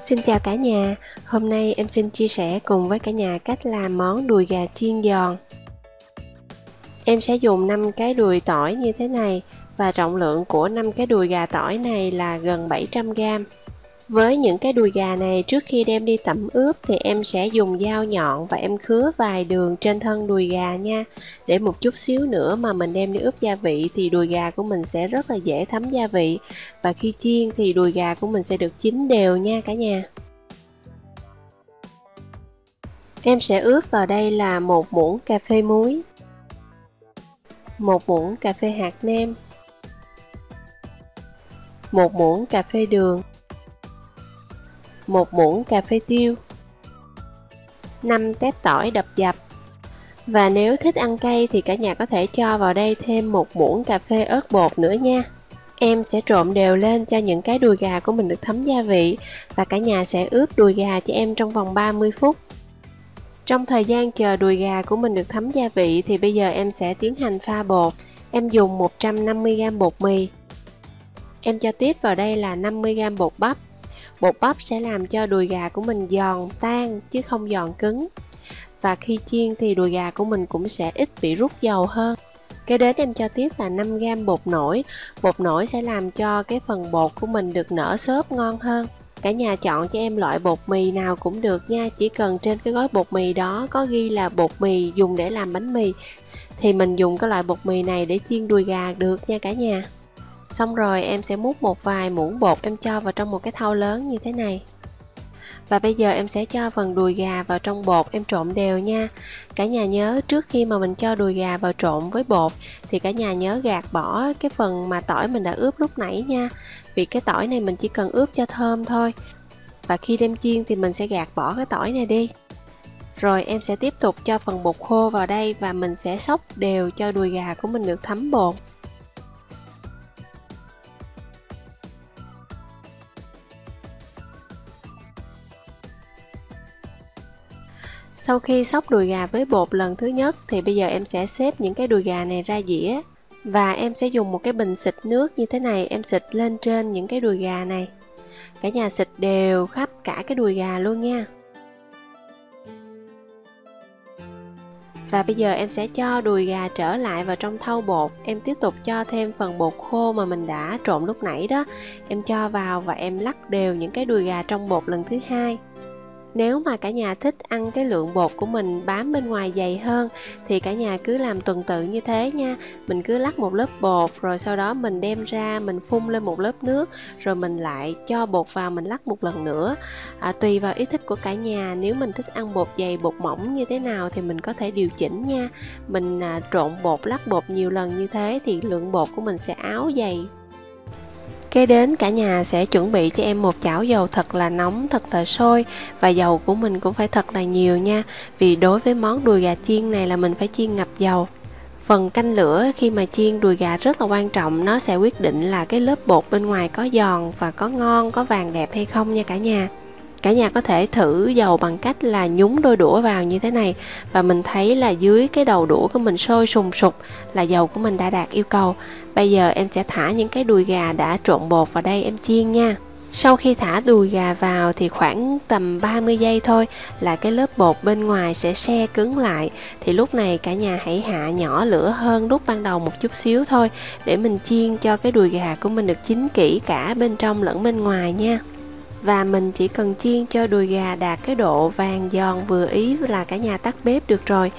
Xin chào cả nhà, hôm nay em xin chia sẻ cùng với cả nhà cách làm món đùi gà chiên giòn. Em sẽ dùng 5 cái đùi tỏi như thế này và trọng lượng của 5 cái đùi gà tỏi này là gần 700 g. Với những cái đùi gà này, trước khi đem đi tẩm ướp thì em sẽ dùng dao nhọn và em khứa vài đường trên thân đùi gà nha. Để một chút xíu nữa mà mình đem đi ướp gia vị thì đùi gà của mình sẽ rất là dễ thấm gia vị. Và khi chiên thì đùi gà của mình sẽ được chín đều nha cả nhà. Em sẽ ướp vào đây là một muỗng cà phê muối, một muỗng cà phê hạt nêm, một muỗng cà phê đường một muỗng cà phê tiêu 5 tép tỏi đập dập và nếu thích ăn cay thì cả nhà có thể cho vào đây thêm một muỗng cà phê ớt bột nữa nha Em sẽ trộn đều lên cho những cái đùi gà của mình được thấm gia vị và cả nhà sẽ ướp đùi gà cho em trong vòng 30 phút. Trong thời gian chờ đùi gà của mình được thấm gia vị thì bây giờ em sẽ tiến hành pha bột. Em dùng 150g bột mì. Em cho tiếp vào đây là 50g bột bắp bột bắp sẽ làm cho đùi gà của mình giòn tan, chứ không giòn cứng. Và khi chiên thì đùi gà của mình cũng sẽ ít bị rút dầu hơn. Kế đến em cho tiếp là 5g bột nổi. Bột nổi sẽ làm cho cái phần bột của mình được nở xốp ngon hơn. Cả nhà chọn cho em loại bột mì nào cũng được nha, chỉ cần trên cái gói bột mì đó có ghi là bột mì dùng để làm bánh mì, thì mình dùng cái loại bột mì này để chiên đùi gà được nha cả nhà xong rồi em sẽ múc một vài muỗng bột em cho vào trong một cái thau lớn như thế này. Và bây giờ em sẽ cho phần đùi gà vào trong bột em trộn đều nha. Cả nhà nhớ trước khi mà mình cho đùi gà vào trộn với bột thì cả nhà nhớ gạt bỏ cái phần mà tỏi mình đã ướp lúc nãy nha. Vì cái tỏi này mình chỉ cần ướp cho thơm thôi. Và khi đem chiên thì mình sẽ gạt bỏ cái tỏi này đi. Rồi em sẽ tiếp tục cho phần bột khô vào đây và mình sẽ xóc đều cho đùi gà của mình được thấm bột. Sau khi xóc đùi gà với bột lần thứ nhất, thì bây giờ em sẽ xếp những cái đùi gà này ra dĩa và em sẽ dùng một cái bình xịt nước như thế này, em xịt lên trên những cái đùi gà này. Cả nhà xịt đều khắp cả cái đùi gà luôn nha. Và bây giờ em sẽ cho đùi gà trở lại vào trong thau bột Em tiếp tục cho thêm phần bột khô mà mình đã trộn lúc nãy đó Em cho vào và em lắc đều những cái đùi gà trong bột lần thứ hai nếu mà cả nhà thích ăn cái lượng bột của mình bám bên ngoài dày hơn thì cả nhà cứ làm tuần tự như thế nha. Mình cứ lắc một lớp bột rồi sau đó mình đem ra mình phun lên một lớp nước rồi mình lại cho bột vào mình lắc một lần nữa. À, tùy vào ý thích của cả nhà. Nếu mình thích ăn bột dày bột mỏng như thế nào thì mình có thể điều chỉnh nha. Mình à, trộn bột lắc bột nhiều lần như thế thì lượng bột của mình sẽ áo dày. Kế đến cả nhà sẽ chuẩn bị cho em một chảo dầu thật là nóng, thật là sôi và dầu của mình cũng phải thật là nhiều nha vì đối với món đùi gà chiên này là mình phải chiên ngập dầu. Phần canh lửa khi mà chiên đùi gà rất là quan trọng, nó sẽ quyết định là cái lớp bột bên ngoài có giòn và có ngon, có vàng đẹp hay không nha cả nhà cả nhà có thể thử dầu bằng cách là nhúng đôi đũa vào như thế này. Và mình thấy là dưới cái đầu đũa của mình sôi sùng sục là dầu của mình đã đạt yêu cầu. Bây giờ em sẽ thả những cái đùi gà đã trộn bột vào đây em chiên nha. Sau khi thả đùi gà vào thì khoảng tầm 30 giây thôi là cái lớp bột bên ngoài sẽ xe cứng lại. Thì lúc này cả nhà hãy hạ nhỏ lửa hơn lúc ban đầu một chút xíu thôi để mình chiên cho cái đùi gà của mình được chín kỹ cả bên trong lẫn bên ngoài nha và mình chỉ cần chiên cho đùi gà đạt cái độ vàng giòn vừa ý là cả nhà tắt bếp được rồi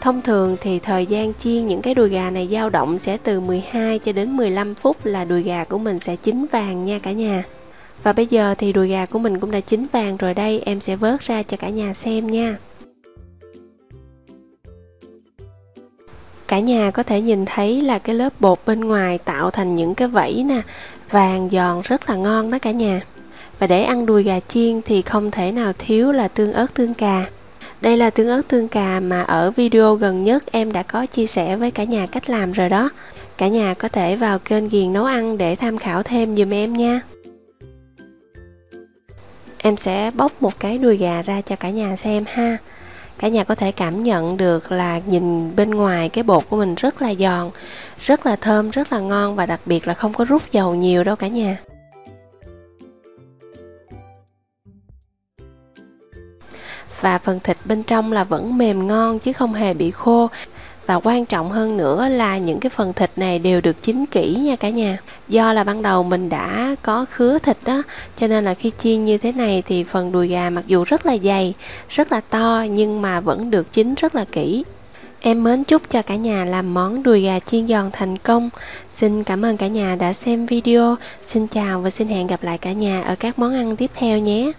Thông thường thì thời gian chiên những cái đùi gà này dao động sẽ từ 12 cho đến 15 phút là đùi gà của mình sẽ chín vàng nha cả nhà. Và bây giờ thì đùi gà của mình cũng đã chín vàng rồi đây, em sẽ vớt ra cho cả nhà xem nha. Cả nhà có thể nhìn thấy là cái lớp bột bên ngoài tạo thành những cái vẫy nè, vàng giòn rất là ngon đó cả nhà. Và để ăn đùi gà chiên thì không thể nào thiếu là tương ớt tương cà. Đây là tương ớt tương cà mà ở video gần nhất em đã có chia sẻ với cả nhà cách làm rồi đó. Cả nhà có thể vào kênh Ghiền Nấu Ăn để tham khảo thêm dùm em nha. Em sẽ bóc một cái đùi gà ra cho cả nhà xem ha. Cả nhà có thể cảm nhận được là nhìn bên ngoài cái bột của mình rất là giòn, rất là thơm, rất là ngon và đặc biệt là không có rút dầu nhiều đâu cả nhà. Và phần thịt bên trong là vẫn mềm ngon chứ không hề bị khô và quan trọng hơn nữa là những cái phần thịt này đều được chín kỹ nha cả nhà do là ban đầu mình đã có khứa thịt đó, cho nên là khi chiên như thế này thì phần đùi gà mặc dù rất là dày, rất là to nhưng mà vẫn được chín rất là kỹ Em mến chúc cho cả nhà làm món đùi gà chiên giòn thành công. Xin cảm ơn cả nhà đã xem video. Xin chào và xin hẹn gặp lại cả nhà ở các món ăn tiếp theo nhé.